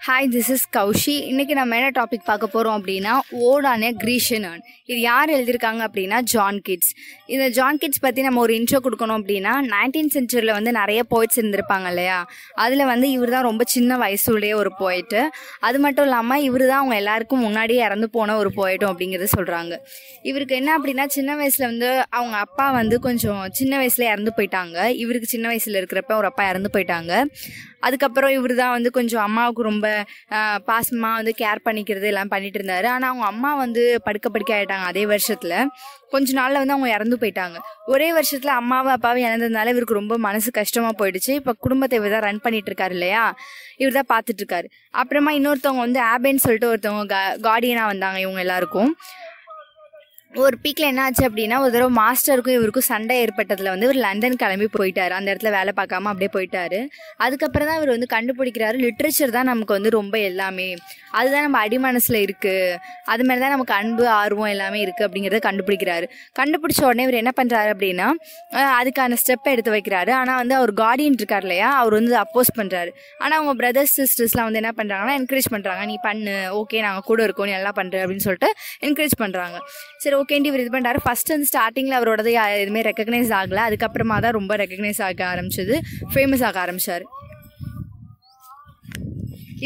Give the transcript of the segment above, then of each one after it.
Hi this is Koushi இன்னைக்கு நம்ம என்ன டாபிக் பார்க்க போகிறோம் அப்படின்னா ஓடான கிரீஷனன் இது யார் எழுதியிருக்காங்க அப்படின்னா ஜான் கிட்ஸ் இந்த ஜான் கிட்ஸ் பற்றி நம்ம ஒரு இன்ட்ரோ கொடுக்கணும் அப்படின்னா நைன்டீன் சென்ச்சுரியில் வந்து நிறைய போய்ட்ஸ் இருந்திருப்பாங்க இல்லையா? அதில் வந்து இவர் தான் ரொம்ப சின்ன வயசுடைய ஒரு போயிட்டு அது மட்டும் இல்லாமல் இவர் தான் அவங்க எல்லாருக்கும் முன்னாடியே இறந்து போன ஒரு போய்ட்டும் அப்படிங்கிறத சொல்கிறாங்க இவருக்கு என்ன அப்படின்னா சின்ன வயசில் வந்து அவங்க அப்பா வந்து கொஞ்சம் சின்ன வயசில் இறந்து போயிட்டாங்க. இவருக்கு சின்ன வயசில் இருக்கிறப்ப ஒரு அப்பா இறந்து போயிட்டாங்க. அதுக்கப்புறம் இவர் தான் வந்து கொஞ்சம் அம்மாவுக்கு ரொம்ப பாசமாக வந்து கேர் பண்ணிக்கிறது எல்லாம் பண்ணிட்டு இருந்தாரு. ஆனால் அவங்க அம்மா வந்து படுக்க படுக்க ஆகிட்டாங்க அதே வருஷத்தில். கொஞ்ச நாளில் வந்து அவங்க இறந்து போயிட்டாங்க. ஒரே வருஷத்தில் அம்மாவும் அப்பாவும் இறந்ததுனால இவருக்கு ரொம்ப மனசு கஷ்டமாக போயிடுச்சு. இப்போ குடும்பத்தை இவர் தான் ரன் பண்ணிட்டு இருக்காரு இல்லையா? இவர் தான் பார்த்துட்டு இருக்காரு. அப்புறமா இன்னொருத்தவங்க வந்து ஆபேன்னு சொல்லிட்டு ஒருத்தவங்க கா கார்டியனாக வந்தாங்க இவங்க எல்லாருக்கும். ஒரு பீக்கில் என்ன ஆச்சு அப்படின்னா ஒரு தடவை மாஸ்டருக்கும் இவருக்கும் சண்டை ஏற்பட்டதில் வந்து இவர் லண்டன் கிளம்பி போயிட்டாரு. அந்த இடத்துல வேலை பார்க்காம அப்படியே போயிட்டாரு. அதுக்கப்புறம் தான் இவர் வந்து கண்டுபிடிக்கிறாரு. லிட்ரேச்சர் தான் நமக்கு வந்து ரொம்ப எல்லாமே. அதுதான் நம்ம அடிமனசில் இருக்குது அது மாதிரி தான் நமக்கு அன்பு ஆர்வம் எல்லாமே இருக்குது அப்படிங்கிறத கண்டுபிடிக்கிறாரு. கண்டுபிடிச்ச உடனே இவர் என்ன பண்ணுறாரு அப்படின்னா அதுக்கான ஸ்டெப்பை எடுத்து வைக்கிறாரு. ஆனால் வந்து அவர் கார்டியன் இருக்கார் இல்லையா? அவர் வந்து அப்போஸ் பண்ணுறாரு ஆனால் அவங்க பிரதர்ஸ் சிஸ்டர்ஸ்லாம் வந்து என்ன பண்ணுறாங்கன்னா என்கரேஜ் பண்ணுறாங்க நீ பண்ணு ஓகே நாங்கள் கூட இருக்கோம் நீ நல்லா பண்ணுற அப்படின்னு சொல்லிட்டு என்கரேஜ் பண்ணுறாங்க சரி ஓகேண்டி இவர் இது பண்ணுறாரு ஃபர்ஸ்ட் வந்து ஸ்டார்டிங்கில் அவரோடது எதுவுமே ரெக்கக்னைஸ் ஆகலை. அதுக்கப்புறமா தான் ரொம்ப ரெக்கக்னைஸ் ஆக ஆரம்பிச்சது. ஃபேமஸ் ஆக ஆரம்பிச்சார்.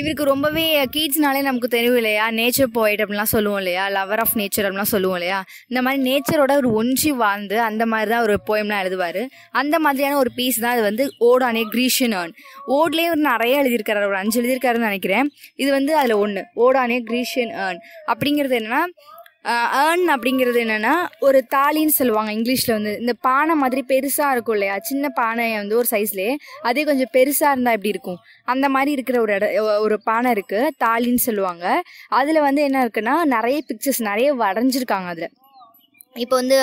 இவருக்கு ரொம்பவே கீட்ஸ்னாலே நமக்கு தெரியும் இல்லையா? நேச்சர் போயிட் அப்படிலாம் சொல்லுவோம் இல்லையா? லவர் ஆஃப் நேச்சர் அப்படிலாம் சொல்லுவோம் இல்லையா? இந்த மாதிரி நேச்சரோட ஒரு ஒன்றி வாழ்ந்து அந்த மாதிரி தான் ஒரு போயம்லாம் எழுதுவார். அந்த மாதிரியான ஒரு பீஸ் தான் அது வந்து ஓடானே கிரீஷன் ஏர்ன் ஓட்லேயே ஒரு நிறைய எழுதியிருக்காரு. ஒரு அஞ்சு எழுதியிருக்காருன்னு நினைக்கிறேன். இது வந்து அதில் ஒன்று ஓடானே கிரீஷன் ஏர்ன் அப்படிங்கிறது என்னென்னா ஏர்ன் அப்படிங்கிறது என்னென்னா ஒரு தாலின்னு சொல்லுவாங்க இங்கிலீஷில் வந்து. இந்த பானை மாதிரி பெருசாக இருக்கும் இல்லையா? சின்ன பானை வந்து ஒரு சைஸ்லேயே அதே கொஞ்சம் பெருசாக இருந்தால் எப்படி இருக்கும்? அந்த மாதிரி இருக்கிற ஒரு இட ஒரு பானை இருக்குது தாலின்னு சொல்லுவாங்க. அதில் வந்து என்ன இருக்குன்னா நிறைய பிக்சர்ஸ் நிறைய வரைஞ்சிருக்காங்க அதில். இப்போ வந்து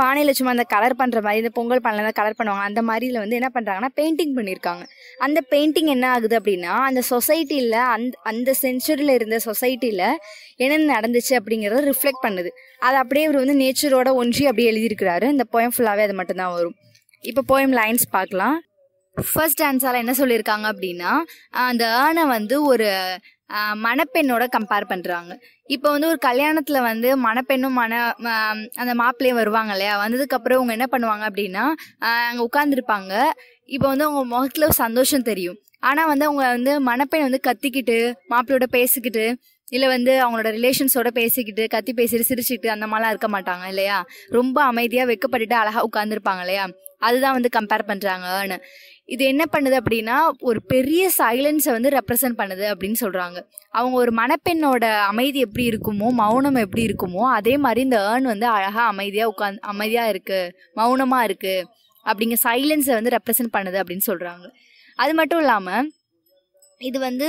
பானையில் சும்மா அந்த கலர் பண்ணுற மாதிரி இந்த பொங்கல் பானையில் தான் கலர் பண்ணுவாங்க. அந்த மாதிரில வந்து என்ன பண்ணுறாங்கன்னா பெயிண்டிங் பண்ணியிருக்காங்க அந்த பெயிண்டிங் என்ன ஆகுது அப்படின்னா அந்த சொசைட்டியில் அந்த அந்த செஞ்சுரியில் இருந்த சொசைட்டியில் என்னென்ன நடந்துச்சு அப்படிங்கிறத ரிஃப்ளெக்ட் பண்ணுது. அது அப்படியே இவர் வந்து நேச்சரோட ஒன்றி அப்படியே எழுதியிருக்கிறாரு. இந்த போயம் ஃபுல்லாகவே அது மட்டும்தான் வரும். இப்போ போயம் லைன்ஸ் பார்க்கலாம். ஃபர்ஸ்ட் ஆன்சரில் என்ன சொல்லியிருக்காங்க அப்படின்னா அந்த ஏர்னை வந்து ஒரு மணப்பெண்ணோட கம்பேர் பண்ணுறாங்க இப்போ வந்து ஒரு கல்யாணத்தில் வந்து மணப்பெண்ணும் மண அந்த மாப்பிள்ளையும் வருவாங்க இல்லையா? வந்ததுக்கப்புறம் அவங்க என்ன பண்ணுவாங்க அப்படின்னா அங்கே உட்காந்துருப்பாங்க இப்போ வந்து அவங்க முகத்தில் சந்தோஷம் தெரியும். ஆனால் வந்து அவங்க வந்து மணப்பெண் வந்து கத்திக்கிட்டு மாப்பிள்ளையோட பேசிக்கிட்டு இல்லை வந்து அவங்களோட ரிலேஷன்ஸோட பேசிக்கிட்டு கத்தி பேசிட்டு சிரிச்சுக்கிட்டு அந்த மாதிரிலாம் இருக்க மாட்டாங்க இல்லையா? ரொம்ப அமைதியாக வெக்கப்பட்டுட்டு அழகாக உட்காந்துருப்பாங்க இல்லையா? அதுதான் வந்து கம்பேர் பண்ணுறாங்கன்னு இது என்ன பண்ணுது அப்படின்னா ஒரு பெரிய சைலன்ஸை வந்து ரெப்ரசன்ட் பண்ணுது அப்படின்னு சொல்கிறாங்க அவங்க ஒரு மணப்பெண்ணோட அமைதி எப்படி இருக்குமோ மௌனம் எப்படி இருக்குமோ அதே மாதிரி இந்த ஏர்ன் வந்து அழகாக அமைதியாக உட்காந்து அமைதியாக இருக்குது மௌனமாக இருக்குது அப்படிங்க சைலன்ஸை வந்து ரெப்ரசன்ட் பண்ணுது அப்படின்னு சொல்கிறாங்க அது மட்டும் இல்லாமல் இது வந்து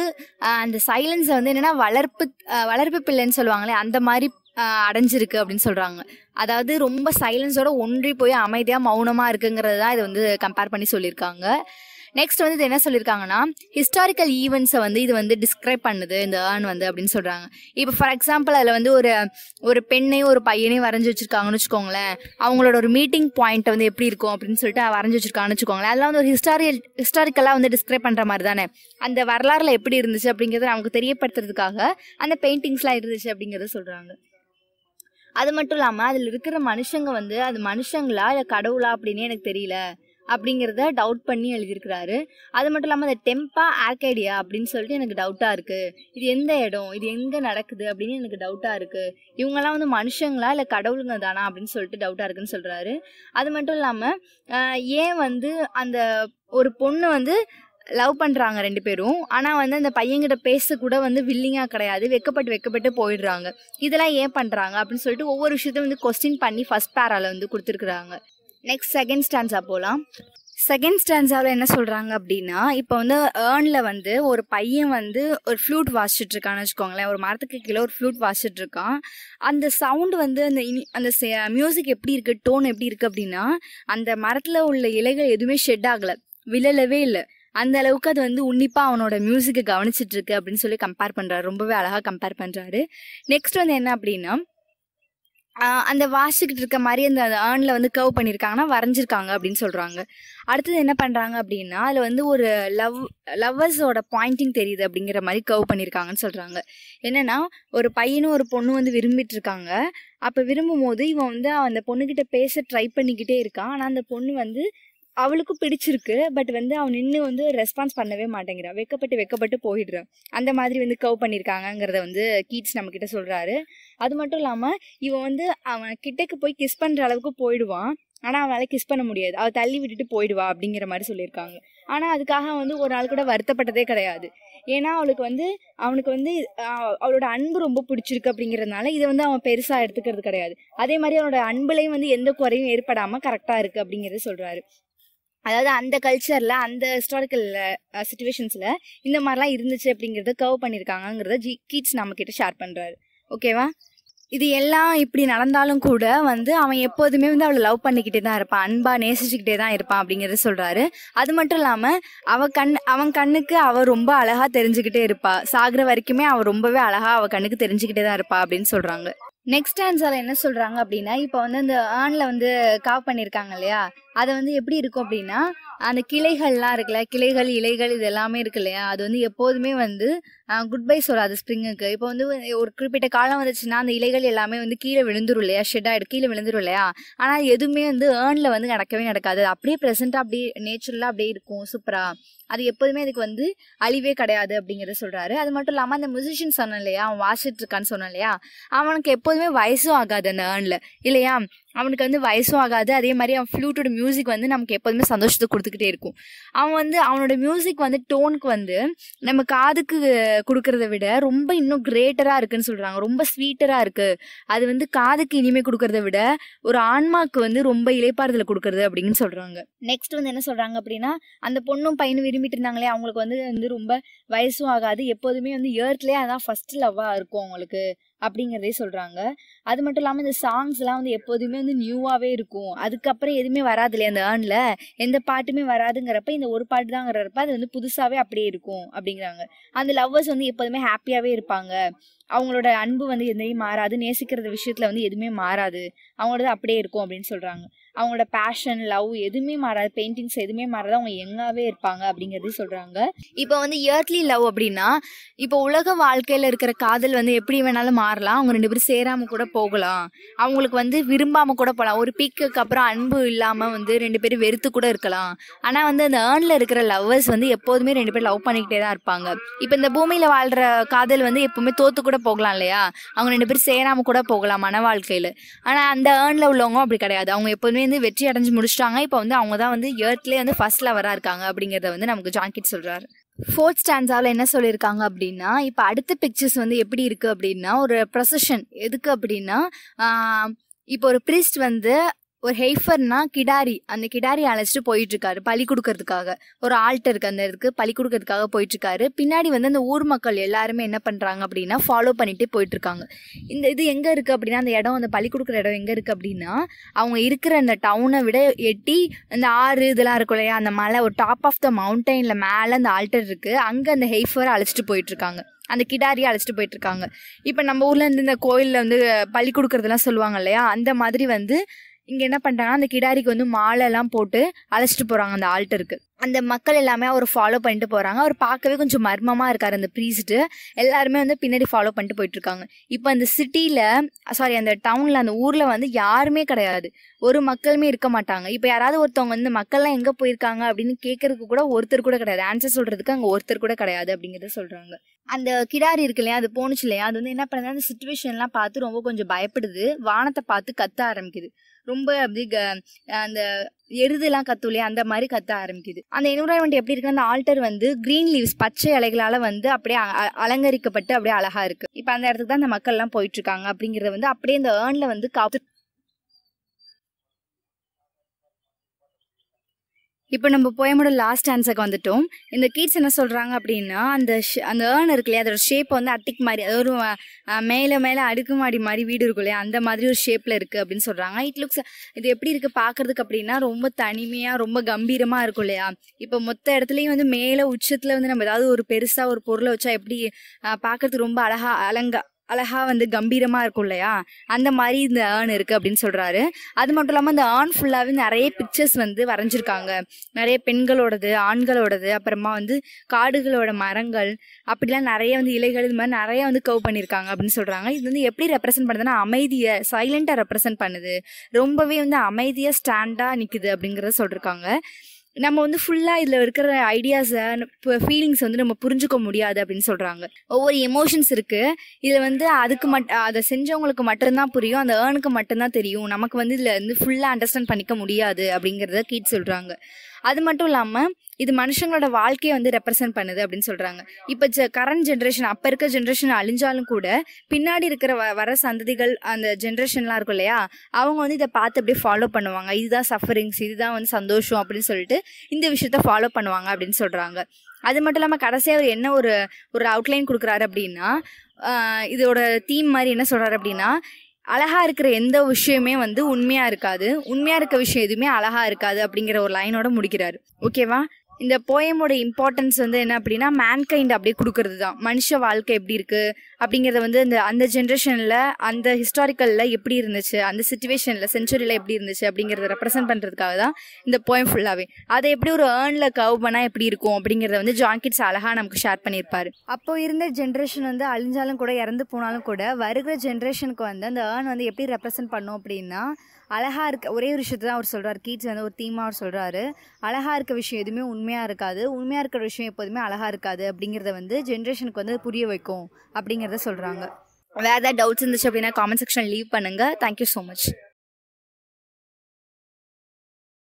அந்த சைலன்ஸை வந்து என்னென்னா வளர்ப்பு வளர்ப்பு பிள்ளைன்னு சொல்லுவாங்களே அந்த மாதிரி அடைஞ்சிருக்கு அப்படின்னு சொல்கிறாங்க அதாவது ரொம்ப சைலன்ஸோட ஒன்றி போய் அமைதியாக மௌனமாக இருக்குங்கிறது தான் இது வந்து கம்பேர் பண்ணி சொல்லியிருக்காங்க. நெக்ஸ்ட் வந்து இது என்ன சொல்லியிருக்காங்கன்னா ஹிஸ்டாரிக்கல் ஈவெண்ட்ஸை வந்து இது வந்து டிஸ்கிரைப் பண்ணுது இந்த ஏர்ன் வந்து அப்படின்னு சொல்கிறாங்க இப்போ ஃபார் எக்ஸாம்பிள் அதில் வந்து ஒரு ஒரு பெண்ணையும் ஒரு பையனையும் வரைஞ்சி வச்சுருக்காங்கன்னு வச்சுக்கோங்களேன். அவங்களோட ஒரு மீட்டிங் பாயிண்ட் வந்து எப்படி இருக்கும் அப்படின்னு சொல்லிட்டு வரைஞ்சி வச்சிருக்காங்கன்னு வச்சுக்கோங்களேன். அதெல்லாம் வந்து ஒரு ஹிஸ்டாரியல் ஹிஸ்டாரிக்கலாக வந்து டிஸ்கிரைப் பண்ணுற மாதிரி தானே. அந்த வரலாறுல எப்படி இருந்துச்சு அப்படிங்கிறத நமக்கு தெரியப்படுத்துறதுக்காக அந்த பெயிண்டிங்ஸ்லாம் இருந்துச்சு அப்படிங்கிறத சொல்கிறாங்க அது மட்டும் இல்லாமல் அதில் இருக்கிற மனுஷங்க வந்து அது மனுஷங்களா இல்லை கடவுளா அப்படின்னு எனக்கு தெரியல அப்படிங்கிறத டவுட் பண்ணி எழுதியிருக்கிறாரு. அது மட்டும் இல்லாமல் அந்த டெம்பா ஆர்கேடியா அப்படின்னு சொல்லிட்டு எனக்கு டவுட்டாக இருக்குது இது எந்த இடம்? இது எங்கே நடக்குது? அப்படின்னு எனக்கு டவுட்டாக இருக்குது இவங்கெல்லாம் வந்து மனுஷங்களா இல்லை கடவுளுங்க தானா அப்படின்னு சொல்லிட்டு டவுட்டாக இருக்குன்னு சொல்கிறாரு அது மட்டும் இல்லாமல் ஏன் வந்து அந்த ஒரு பொண்ணு வந்து லவ் பண்ணுறாங்க ரெண்டு பேரும். ஆனால் வந்து அந்த பையன்கிட்ட பேச கூட வந்து வில்லிங்காக கிடையாது. வெக்கப்பட்டு வெக்கப்பட்டு போயிடுறாங்க. இதெல்லாம் ஏன் பண்ணுறாங்க அப்படின்னு சொல்லிட்டு ஒவ்வொரு விஷயத்தையும் வந்து கொஸ்டின் பண்ணி ஃபர்ஸ்ட் பேரால வந்து கொடுத்துருக்குறாங்க. நெக்ஸ்ட் செகண்ட் ஸ்டான்ஸாக போகலாம் செகண்ட் ஸ்டான்ஸாவில் என்ன சொல்கிறாங்க அப்படின்னா இப்போ வந்து ஏர்னில் வந்து ஒரு பையன் வந்து ஒரு ஃப்ளூட் வாசிச்சுட்டு இருக்கான்னு வச்சுக்கோங்களேன். ஒரு மரத்துக்கு கீழே ஒரு ஃப்ளூட் வாசிச்சுட்டு இருக்கான். அந்த சவுண்டு வந்து அந்த இனி அந்த மியூசிக் எப்படி இருக்குது டோன் எப்படி இருக்குது அப்படின்னா அந்த மரத்தில் உள்ள இலைகள் எதுவுமே ஷெட் ஆகலை. விழலவே இல்லை. அந்த அளவுக்கு அது வந்து உன்னிப்பாக அவனோட மியூசிக்கை கவனிச்சிட்டு இருக்கு அப்படின்னு சொல்லி கம்பேர் பண்ணுறாரு ரொம்பவே அழகாக கம்பேர் பண்ணுறாரு நெக்ஸ்ட் வந்து என்ன அப்படின்னா அந்த வாசிக்கிட்டு இருக்க மாதிரி அந்த ஏர்னில் வந்து கர்வ் பண்ணியிருக்காங்கன்னா வரைஞ்சிருக்காங்க அப்படின்னு சொல்கிறாங்க அடுத்தது என்ன பண்ணுறாங்க அப்படின்னா அதில் வந்து ஒரு லவ் லவ்வர்ஸோட பாயிண்டிங் தெரியுது அப்படிங்கிற மாதிரி கர்வ் பண்ணியிருக்காங்கன்னு சொல்கிறாங்க என்னன்னா ஒரு பையனும் ஒரு பொண்ணும் வந்து விரும்பிட்டு இருக்காங்க அப்போ விரும்பும் போது இவன் வந்து அந்த பொண்ணுக்கிட்ட பேச ட்ரை பண்ணிக்கிட்டே இருக்கான். ஆனால் அந்த பொண்ணு வந்து அவளுக்கும் பிடிச்சிருக்கு பட் வந்து அவன் நின்று வந்து ரெஸ்பான்ஸ் பண்ணவே மாட்டேங்கிறான் வெக்கப்பட்டு வெக்கப்பட்டு போயிடுறான் அந்த மாதிரி வந்து கவ் பண்ணியிருக்காங்கங்கிறத வந்து கீட்ஸ் நம்ம கிட்ட சொல்றாரு. அது மட்டும் இல்லாமல் இவன் வந்து அவன் கிட்டக்கு போய் கிஸ் பண்ணுற அளவுக்கு போயிடுவான் ஆனால் அவனால் கிஸ் பண்ண முடியாது. அவள் தள்ளி விட்டுட்டு போயிடுவா அப்படிங்கிற மாதிரி சொல்லியிருக்காங்க. ஆனால் அதுக்காக வந்து ஒரு நாள் கூட வருத்தப்பட்டதே கிடையாது. ஏன்னா அவளுக்கு வந்து அவனுக்கு வந்து அவளோட அன்பு ரொம்ப பிடிச்சிருக்கு அப்படிங்கிறதுனால இதை வந்து அவன் பெருசாக எடுத்துக்கிறது கிடையாது. அதே மாதிரி அவனோட அன்புலையும் வந்து எந்த குறையும் ஏற்படாமல் கரெக்டாக இருக்குது அப்படிங்கிறத சொல்கிறாரு அதாவது அந்த கல்ச்சரில் அந்த ஹிஸ்டாரிக்கல் சுச்சுவேஷன்ஸில் இந்த மாதிரிலாம் இருந்துச்சு அப்படிங்கிறத கர்வ் பண்ணியிருக்காங்கங்கிறத ஜி கீட்ஸ் நம்மக்கிட்ட ஷேர் பண்ணுறாரு ஓகேவா இது எல்லாம் இப்படி நடந்தாலும் கூட வந்து அவன் எப்போதுமே வந்து அவளை லவ் பண்ணிக்கிட்டே தான் இருப்பான். அன்பா நேசிச்சுக்கிட்டே தான் இருப்பான் அப்படிங்கிறத சொல்றாரு. அது மட்டும் இல்லாம அவ கண் அவன் கண்ணுக்கு அவ ரொம்ப அழகா தெரிஞ்சுக்கிட்டே இருப்பா. சாகுற வரைக்குமே அவ ரொம்பவே அழகா அவ கண்ணுக்கு தெரிஞ்சுக்கிட்டே தான் இருப்பா அப்படின்னு சொல்றாங்க. நெக்ஸ்ட் ஆன்சர்ல என்ன சொல்றாங்க அப்படின்னா இப்போ வந்து அந்த ஆண்ல வந்து காவ் பண்ணியிருக்காங்க இல்லையா? அது வந்து எப்படி இருக்கும் அப்படின்னா அந்த கிளைகள்லாம் இருக்குல்ல கிளைகள் இலைகள் இது எல்லாமே இருக்கு இல்லையா? அது வந்து எப்போதுமே வந்து குட் பை சொல்லாது ஸ்ப்ரிங்குக்கு இப்போ வந்து ஒரு குறிப்பிட்ட காலம் வந்துச்சுன்னா அந்த இலைகள் எல்லாமே வந்து கீழே விழுந்துரும் இல்லையா? ஷெட் ஆகிடும் கீழே விழுந்துரும் இல்லையா? ஆனால் எதுவுமே வந்து ஏர்னில் வந்து நடக்கவே நடக்காது. அப்படியே ப்ரெசென்ட்டாக அப்படியே நேச்சுரலாக அப்படியே இருக்கும். சூப்பராக அது எப்போதுமே அதுக்கு வந்து அழிவே கிடையாது அப்படிங்கிறத சொல்கிறாரு அது மட்டும் இல்லாமல் அந்த மியூசிஷியன் சொன்னேன் இல்லையா? அவன் வாசிட்டு இருக்கான்னு சொன்னான் இல்லையா? அவனுக்கு எப்போதுமே வயசும் ஆகாது அந்த ஏர்னில் இல்லையா? அவனுக்கு வந்து வயசும் ஆகாது. அதே மாதிரி அவன் ஃப்ளூட்டோட மியூசிக் வந்து நமக்கு எப்போதுமே சந்தோஷத்தை கொடுத்துக்கிட்டே இருக்கும். அவன் வந்து அவனோட மியூசிக் வந்து டோனுக்கு வந்து நம்ம காதுக்கு கொடுக்கறத விட ரொம்ப இன்னும் கிரேட்டராக இருக்குன்னு சொல்கிறாங்க ரொம்ப ஸ்வீட்டராக இருக்குது அது வந்து காதுக்கு இனிமே கொடுக்கறத விட ஒரு ஆன்மாக்கு வந்து ரொம்ப இலைப்பாறுதல் கொடுக்கறது அப்படின்னு சொல்கிறாங்க நெக்ஸ்ட் வந்து என்ன சொல்கிறாங்க அப்படின்னா அந்த பொண்ணும் பையனும் விரும்பிட்டு இருந்தாங்களே அவங்களுக்கு வந்து வந்து ரொம்ப வயசும் ஆகாது. எப்போதுமே வந்து இயர்த்லேயே அதான் ஃபர்ஸ்ட் லவ்வாக இருக்கும் அவங்களுக்கு அப்படிங்கிறதே சொல்கிறாங்க அது மட்டும் இல்லாமல் இந்த சாங்ஸ்லாம் வந்து எப்போதுமே வந்து நியூவாகவே இருக்கும். அதுக்கப்புறம் எதுவுமே வராது இல்லையா அந்த ஏர்னில் எந்த பாட்டுமே வராதுங்கிறப்ப இந்த ஒரு பாட்டு தாங்கிறப்ப அது வந்து புதுசாகவே அப்படியே இருக்கும் அப்படிங்கிறாங்க. அந்த லவ்வர்ஸ் வந்து எப்போதுமே ஹாப்பியாகவே இருப்பாங்க. அவங்களோட அன்பு வந்து எதையும் மாறாது. நேசிக்கிறது விஷயத்தில் வந்து எதுவுமே மாறாது. அவங்களோட அப்படியே இருக்கும் அப்படின்னு சொல்கிறாங்க அவங்களோட பேஷன் லவ் எதுவுமே மாறாது. பெயிண்டிங்ஸ் எதுவுமே மாறாது. அவங்க யங்காகவே இருப்பாங்க அப்படிங்கிறது சொல்கிறாங்க இப்போ வந்து இயர்த்லி லவ் அப்படின்னா இப்போ உலக வாழ்க்கையில் இருக்கிற காதல் வந்து எப்படி வேணாலும் மாறலாம். அவங்க ரெண்டு பேரும் சேராமல் கூட போகலாம். அவங்களுக்கு வந்து விரும்பாமல் கூட போகலாம் ஒரு பீக்குக்கு அப்புறம் அன்பு இல்லாமல் வந்து ரெண்டு பேரும் வெறுத்து கூட இருக்கலாம். ஆனால் வந்து அந்த ஏர்னில் இருக்கிற லவ்வர்ஸ் வந்து எப்போதுமே ரெண்டு பேரும் லவ் பண்ணிக்கிட்டே தான் இருப்பாங்க. இப்போ இந்த பூமியில் வாழ்கிற காதல் வந்து எப்பவுமே தோத்து கூட போகலாம் இல்லையா? அவங்க ரெண்டு பேரும் சேராமல் கூட போகலாம் மன வாழ்க்கையில். ஆனால் அந்த ஏர்னில் உள்ளவங்க அப்படி கிடையாது. அவங்க எப்போதுமே வந்து வெற்றி அடைஞ்சு முடிச்சிட்டாங்க. இப்போ வந்து அவங்க தான் வந்து இயர்த்லேயே வந்து ஃபர்ஸ்ட் லவராக இருக்காங்க அப்படிங்கிறத வந்து நமக்கு ஜாங்கிட் சொல்கிறாரு ஃபோர்த் ஸ்டான்ஸாவில் என்ன சொல்லியிருக்காங்க அப்படின்னா இப்போ அடுத்த பிக்சர்ஸ் வந்து எப்படி இருக்குது அப்படின்னா ஒரு ப்ரொசஷன் எதுக்கு அப்படின்னா இப்போ ஒரு ப்ரிஸ்ட் வந்து ஒரு ஹெய்ஃபர்னா கிடாரி அந்த கிடாரி அழைச்சிட்டு போயிட்டு இருக்காரு பலி கொடுக்கறதுக்காக. ஒரு ஆல்ட்டர் இருக்கு அந்த இதுக்கு பலி கொடுக்கறதுக்காக போயிட்டு இருக்காரு பின்னாடி வந்து அந்த ஊர் மக்கள் எல்லாருமே என்ன பண்றாங்க அப்படின்னா ஃபாலோ பண்ணிட்டு போயிட்டு இருக்காங்க இந்த இது எங்க இருக்கு அப்படின்னா அந்த இடம் அந்த பலி கொடுக்குற இடம் எங்க இருக்கு அப்படின்னா அவங்க இருக்கிற அந்த டவுனை விட எட்டி அந்த ஆறு இதெல்லாம் இருக்கும் இல்லையா அந்த மலை ஒரு டாப் ஆஃப் த மவுண்டெயின்ல மேலே அந்த ஆல்டர் இருக்கு. அங்க அந்த ஹெய்ஃபரை அழைச்சிட்டு போயிட்டு இருக்காங்க அந்த கிடாரியை அழைச்சிட்டு போயிட்டு இருக்காங்க இப்போ நம்ம ஊர்ல இருந்து இந்த கோயிலில் வந்து பலி கொடுக்கறதெல்லாம் சொல்லுவாங்க இல்லையா அந்த மாதிரி வந்து இங்க என்ன பண்றாங்கன்னா அந்த கிடாரிக்கு வந்து மாலை எல்லாம் போட்டு அழைச்சிட்டு போறாங்க அந்த ஆல்டருக்கு. அந்த மக்கள் எல்லாமே அவர் ஃபாலோ பண்ணிட்டு போகிறாங்க அவர் பார்க்கவே கொஞ்சம் மர்மமாக இருக்கார் அந்த ப்ரீஸ்ட்டு எல்லாருமே வந்து பின்னாடி ஃபாலோ பண்ணிட்டு போயிட்டுருக்காங்க இப்போ அந்த சிட்டியில் சாரி அந்த டவுனில் அந்த ஊரில் வந்து யாருமே கிடையாது. ஒரு மக்களுமே இருக்க மாட்டாங்க. இப்போ யாராவது ஒருத்தவங்க வந்து மக்கள்லாம் எங்கே போயிருக்காங்க அப்படின்னு கேட்கறதுக்கு கூட ஒருத்தர் கூட கிடையாது. ஆன்சர் சொல்கிறதுக்கு அங்கே ஒருத்தர் கூட கிடையாது அப்படிங்கிறத சொல்கிறாங்க அந்த கிடாரி இருக்கு இல்லையா அது போணுச்சு இல்லையா அது வந்து என்ன பண்ணுது அந்த சுச்சுவேஷன்லாம் பார்த்து ரொம்ப கொஞ்சம் பயப்படுது. வானத்தை பார்த்து கத்த ஆரம்பிக்குது. ரொம்ப அப்படி க- அந்த எருதுலாம் கத்தும் இல்லையா? அந்த மாதிரி கத்த ஆரம்பிக்குது. அந்த என்விரான்மெண்ட் எப்படி இருக்கு அந்த ஆல்டர் வந்து கிரீன் லீவ்ஸ் பச்சை இலைகளால வந்து அப்படியே அ- அலங்கரிக்கப்பட்டு அப்படியே அழகா இருக்கு. இப்போ அந்த இடத்துக்கு தான் அந்த மக்கள் எல்லாம் போயிட்டு இருக்காங்க அப்படிங்கறத வந்து அப்படியே இந்த ஏர்ன்ல வந்து இப்போ நம்ம போயமோட லாஸ்ட் ஆன்சருக்கு வந்துட்டோம். இந்த கீட்ஸ் என்ன சொல்கிறாங்க அப்படின்னா அந்த அந்த ஏர்ன் இருக்கு இல்லையா அதோட ஷேப் வந்து அட்டிக் மாதிரி அது ஒரு மேலே மேலே அடுக்குமாடி மாதிரி வீடு இருக்கும் இல்லையா அந்த மாதிரி ஒரு ஷேப்பில் இருக்குது அப்படின்னு சொல்கிறாங்க இட் லுக்ஸ் இது எப்படி இருக்குது பார்க்குறதுக்கு அப்படின்னா ரொம்ப தனிமையாக ரொம்ப கம்பீரமாக இருக்கும் இல்லையா. இப்போ மொத்த இடத்துலையும் வந்து மேலே உச்சத்தில் வந்து நம்ம ஏதாவது ஒரு பெருசாக ஒரு பொருளை வச்சா எப்படி பார்க்குறதுக்கு ரொம்ப அழகா அலங்கா அழகாக வந்து கம்பீரமாக இருக்கும் இல்லையா? அந்த மாதிரி இந்த ஏர்ன் இருக்குது அப்படின்னு சொல்கிறாரு அது மட்டும் இல்லாமல் இந்த ஏர்ன் ஃபுல்லாகவே நிறைய பிக்சர்ஸ் வந்து வரைஞ்சிருக்காங்க. நிறைய பெண்களோடது ஆண்களோடது அப்புறமா வந்து காடுகளோட மரங்கள் அப்படிலாம் நிறைய வந்து இலைகள் இது மாதிரி நிறைய வந்து கவ் பண்ணியிருக்காங்க அப்படின்னு சொல்கிறாங்க இது வந்து எப்படி ரெப்ரசென்ட் பண்ணுதுன்னா அமைதியை சைலண்ட்டாக ரெப்ரசென்ட் பண்ணுது. ரொம்பவே வந்து அமைதியாக ஸ்டாண்டாக நிற்குது அப்படிங்கிறத சொல்லியிருக்காங்க நம்ம வந்து ஃபுல்லாக இதில் இருக்கிற ஐடியாஸை ஃபீலிங்ஸ் வந்து நம்ம புரிஞ்சுக்க முடியாது அப்படின்னு சொல்கிறாங்க ஒவ்வொரு எமோஷன்ஸ் இருக்குது இதில் வந்து அதுக்கு மட் அதை செஞ்சவங்களுக்கு மட்டும்தான் புரியும். அந்த ஏர்னுக்கு மட்டும்தான் தெரியும். நமக்கு வந்து இதில் வந்து ஃபுல்லாக அண்டர்ஸ்டாண்ட் பண்ணிக்க முடியாது அப்படிங்கிறத கீட் சொல்கிறாங்க அது மட்டும் இல்லாமல் இது மனுஷங்களோட வாழ்க்கையை வந்து ரெப்ரசென்ட் பண்ணுது அப்படின்னு சொல்கிறாங்க இப்போ ஜ கரண்ட் ஜென்ரேஷன் அப்போ இருக்க ஜென்ரேஷன் அழிஞ்சாலும் கூட பின்னாடி இருக்கிற வ வர சந்ததிகள் அந்த ஜென்ரேஷன்லாம் இருக்கும் இல்லையா அவங்க வந்து இதை பார்த்து அப்படியே ஃபாலோ பண்ணுவாங்க. இதுதான் சஃபரிங்ஸ் இதுதான் வந்து சந்தோஷம் அப்படின்னு சொல்லிட்டு இந்த விஷயத்த ஃபாலோ பண்ணுவாங்க அப்படின்னு சொல்கிறாங்க அது மட்டும் இல்லாமல் கடைசியாக அவர் என்ன ஒரு ஒரு அவுட்லைன் கொடுக்குறாரு அப்படின்னா இதோட தீம் மாதிரி என்ன சொல்கிறாரு அப்படின்னா அழகாக இருக்கிற எந்த விஷயமே வந்து உண்மையாக இருக்காது. உண்மையாக இருக்க விஷயம் எதுவுமே அழகாக இருக்காது அப்படிங்கிற ஒரு லைனோட முடிக்கிறாரு. ஓகேவா இந்த போயமோட இம்பார்ட்டன்ஸ் வந்து என்ன அப்படின்னா மேன்கைண்ட் அப்படியே கொடுக்கறது தான் மனுஷ வாழ்க்கை எப்படி இருக்கு அப்படிங்கிறத வந்து அந்த அந்த ஜென்ரேஷனில் அந்த ஹிஸ்டாரிக்கலில் எப்படி இருந்துச்சு அந்த சுச்சுவேஷனில் செஞ்சுரியில் எப்படி இருந்துச்சு அப்படிங்கிறத ரெப்ரசென்ட் பண்ணுறதுக்காக தான் இந்த போயம் ஃபுல்லாகவே அதை எப்படி ஒரு ஏர்னில் கவ் பண்ணால் எப்படி இருக்கும் அப்படிங்கிறத வந்து ஜாங்கிட்ஸ் அழகாக நமக்கு ஷேர் பண்ணியிருப்பார். அப்போ இருந்த ஜென்ரேஷன் வந்து அழிஞ்சாலும் கூட இறந்து போனாலும் கூட வருகிற ஜென்ரேஷனுக்கு வந்து அந்த ஏர்ன் வந்து எப்படி ரெப்ரசென்ட் பண்ணும் அப்படின்னா அழகாக இருக்க ஒரே ஒரு விஷயத்தை தான் அவர் சொல்கிறார் கீட்ஸ் வந்து ஒரு தீமாக அவர் சொல்கிறாரு அழகாக இருக்க விஷயம் எதுவுமே உண்மையாக இருக்காது. உண்மையாக இருக்கிற விஷயம் எப்போதுமே அழகா இருக்காது அப்படிங்கிறத வந்து ஜென்ரேஷனுக்கு வந்து புரிய வைக்கும் அப்படிங்கிறத சொல்கிறாங்க வேறு ஏதாவது டவுட்ஸ் இருந்துச்சு அப்படின்னா காமெண்ட் செக்ஷன் லீவ் பண்ணுங்கள் தேங்க்யூ ஸோ மச்